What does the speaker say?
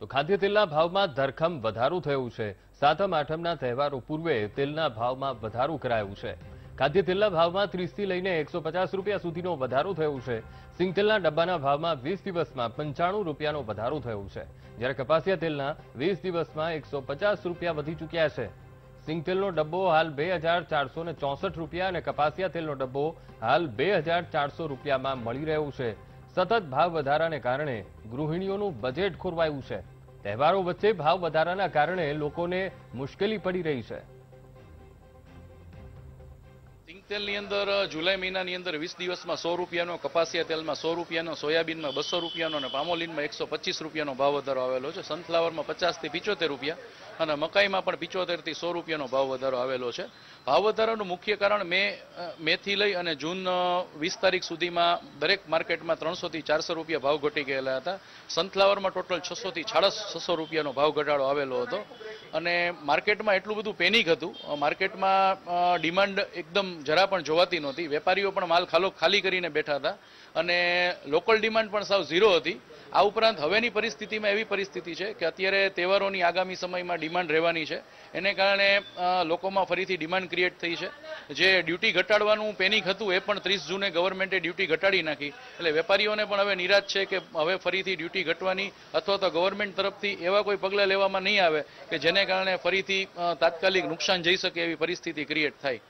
તો ખાદ્ય તેલના ભાવમાં ધરખમ વધારો થયું છે. સાતમ, આઠમના તહેવારો પૂર્વે તેલના ભાવમાં વધારો કરાયું છે. ખાદ્ય તેલના ભાવમાં ત્રીસથી લઈને એકસો રૂપિયા સુધીનો વધારો થયો છે. સિંગતેલના ડબ્બાના ભાવમાં વીસ દિવસમાં પંચાણું રૂપિયાનો વધારો થયો છે. જ્યારે કપાસિયા તેલના વીસ દિવસમાં એકસો રૂપિયા વધી ચૂક્યા છે. સિંગતેલનો ડબ્બો હાલ બે રૂપિયા અને કપાસિયા તેલનો ડબ્બો હાલ બે રૂપિયામાં મળી રહ્યો છે. સતત ભાવ વધારાને કારણે ગૃહિણીઓનું બજેટ ખોરવાયું છે. તહેવારો વચ્ચે ભાવ વધારાના કારણે લોકોને મુશ્કેલી પડી રહી છે. સિંગતેલની અંદર, જુલાઈ મહિનાની અંદર વીસ દિવસમાં સો રૂપિયાનો, કપાસિયા તેલમાં સો રૂપિયાનો, સોયાબીનમાં બસો રૂપિયાનો અને પામોલીનમાં એકસો પચીસ રૂપિયાનો ભાવ વધારો આવેલો છે. સનફ્લાવરમાં પચાસથી પિચોતેર રૂપિયા અને મકાઈમાં પણ પિચોતેરથી સો રૂપિયાનો ભાવ વધારો આવેલો છે. ભાવ વધારાનું મુખ્ય કારણ મે મેથી લઈ અને જૂન વીસ તારીખ સુધીમાં દરેક માર્કેટમાં ત્રણસોથી ચારસો રૂપિયા ભાવ ઘટી ગયેલા હતા. સનફ્લાવરમાં ટોટલ છસોથી સાડા છસો રૂપિયાનો ભાવ ઘટાડો આવેલો હતો. અને માર્કેટમાં એટલું બધું પેનિક હતું. માર્કેટમાં ડિમાન્ડ એકદમ જરા પણ જોવાતી નહોતી. વેપારીઓ પણ માલ ખાલો, ખાલી કરીને બેઠા હતા. અને લોકલ ડિમાન્ડ પણ સાવ ઝીરો હતી. આ ઉપરાંત હવેની પરિસ્થિતિમાં એવી પરિસ્થિતિ છે કે અત્યારે તહેવારોની આગામી સમયમાં ડિમાન્ડ રહેવાની છે. એને કારણે લોકોમાં ફરીથી ડિમાન્ડ ક્રિએટ થઈ છે. જે ડ્યુટી ઘટાડવાનું પેનિક હતું, એ પણ ત્રીસ જૂને ગવર્મેન્ટે ડ્યુટી ઘટાડી નાખી. એટલે વેપારીઓને પણ હવે નિરાશ છે કે હવે ફરીથી ડ્યુટી ઘટવાની અથવા તો ગવર્મેન્ટ તરફથી એવા કોઈ પગલાં લેવામાં નહીં આવે કે જેને કારણે ફરીથી તાત્કાલિક નુકસાન જઈ શકે એવી પરિસ્થિતિ ક્રિએટ થાય.